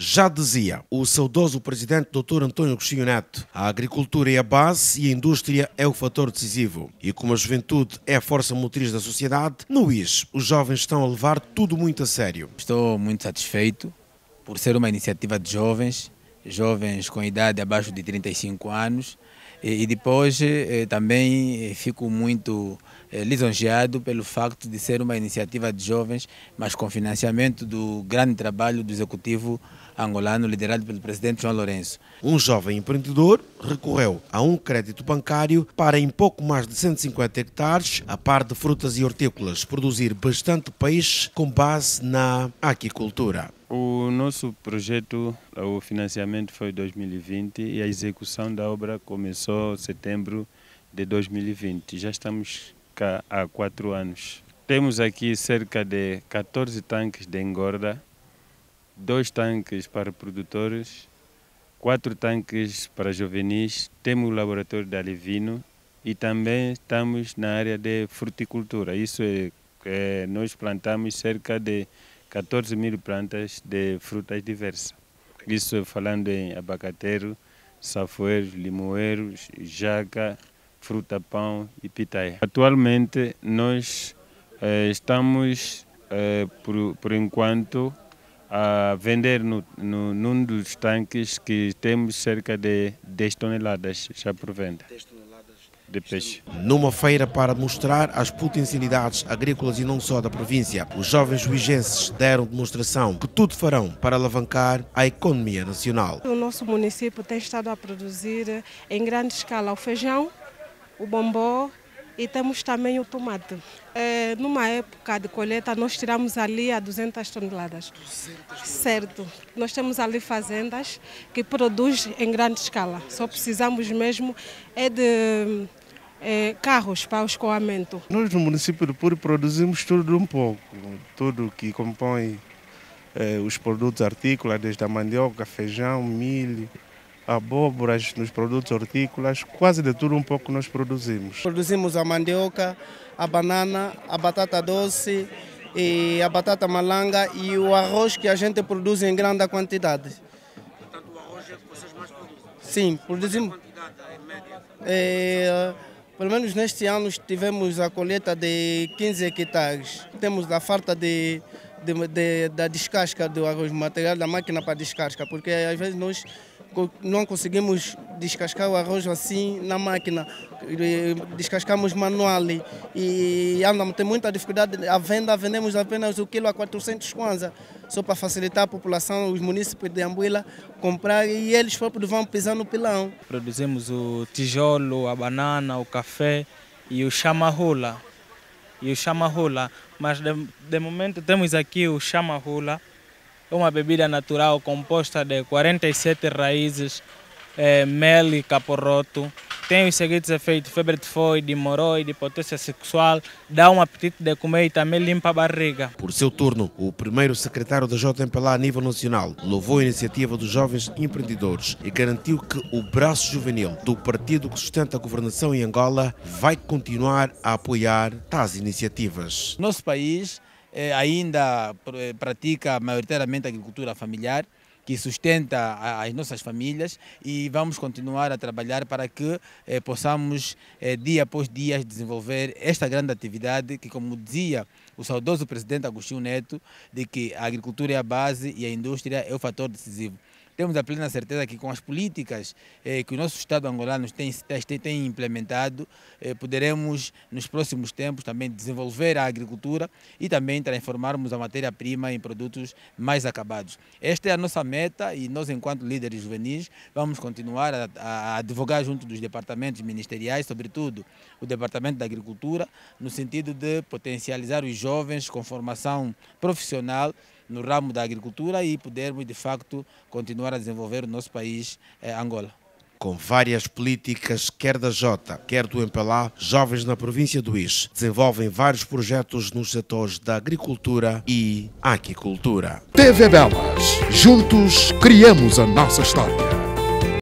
Já dizia o saudoso presidente Dr. António Agostinho Neto, a agricultura é a base e a indústria é o fator decisivo. E como a juventude é a força motriz da sociedade, no IS os jovens estão a levar tudo muito a sério. Estou muito satisfeito por ser uma iniciativa de jovens, jovens com idade abaixo de 35 anos, e, depois eh, também fico muito eh, lisonjeado pelo facto de ser uma iniciativa de jovens, mas com financiamento do grande trabalho do Executivo angolano liderado pelo presidente João Lourenço. Um jovem empreendedor recorreu a um crédito bancário para, em pouco mais de 150 hectares, a par de frutas e hortícolas, produzir bastante peixe com base na aquicultura. O nosso projeto, o financiamento foi em 2020 e a execução da obra começou em setembro de 2020. Já estamos cá há quatro anos. Temos aqui cerca de 14 tanques de engorda dois tanques para produtores, quatro tanques para juvenis, temos o laboratório de alivino e também estamos na área de fruticultura. Isso é, é nós plantamos cerca de 14 mil plantas de frutas diversas. Isso falando em abacateiro, safoeiros, limoeiros, jaca, fruta-pão e pitaia. Atualmente nós eh, estamos, eh, por, por enquanto, a vender no, no, num dos tanques que temos cerca de 10 toneladas já por venda. 10 toneladas de peixe. Numa feira para mostrar as potencialidades agrícolas e não só da província, os jovens juizenses deram demonstração que tudo farão para alavancar a economia nacional. O nosso município tem estado a produzir em grande escala o feijão, o bombom e temos também o tomate. É, numa época de colheita, nós tiramos ali a 200 toneladas. 200 certo. Nós temos ali fazendas que produzem em grande escala. Só precisamos mesmo é de é, carros para o escoamento. Nós no município de Puri produzimos tudo um pouco, tudo que compõe é, os produtos artícolas, desde a mandioca, feijão, milho, abóboras, nos produtos hortícolas, quase de tudo um pouco nós produzimos. Produzimos a mandioca, a banana, a batata doce, e a batata malanga e o arroz que a gente produz em grande quantidade. Portanto, o arroz é que vocês mais produzem? Sim, produzimos. quantidade em média? É, pelo menos neste ano tivemos a colheita de 15 hectares. Temos a farta de, de, de, da descasca do arroz, material da máquina para descasca, porque às vezes nós não conseguimos descascar o arroz assim na máquina, descascamos manual e andamos, tem muita dificuldade. A venda, vendemos apenas o quilo a 400 kwanza, só para facilitar a população, os municípios de Ambuila comprar e eles próprios vão pisar no pilão. Produzimos o tijolo, a banana, o café e o chamarrola. E o chamarrola, mas de, de momento temos aqui o chamarrola, é uma bebida natural composta de 47 raízes, é, mel e caporoto. Tem os seguintes efeitos: febre tifoide, hemorroide, potência sexual, dá um apetite de comer e também limpa a barriga. Por seu turno, o primeiro secretário da JMPLA a nível nacional louvou a iniciativa dos jovens empreendedores e garantiu que o braço juvenil do partido que sustenta a governação em Angola vai continuar a apoiar tais iniciativas. Nosso país eh, ainda eh, pratica maioritariamente agricultura familiar, que sustenta as nossas famílias e vamos continuar a trabalhar para que eh, possamos, eh, dia após dia, desenvolver esta grande atividade que, como dizia o saudoso presidente Agostinho Neto, de que a agricultura é a base e a indústria é o fator decisivo temos a plena certeza que com as políticas eh, que o nosso Estado angolano tem, tem, tem implementado, eh, poderemos nos próximos tempos também desenvolver a agricultura e também transformarmos a matéria-prima em produtos mais acabados. Esta é a nossa meta e nós, enquanto líderes juvenis, vamos continuar a, a advogar junto dos departamentos ministeriais, sobretudo o Departamento da Agricultura, no sentido de potencializar os jovens com formação profissional no ramo da agricultura e podermos, de facto, continuar a desenvolver o nosso país, eh, Angola. Com várias políticas, quer da Jota, quer do MPLA, jovens na província do Ix desenvolvem vários projetos nos setores da agricultura e aquicultura. TV Belas. Juntos criamos a nossa história.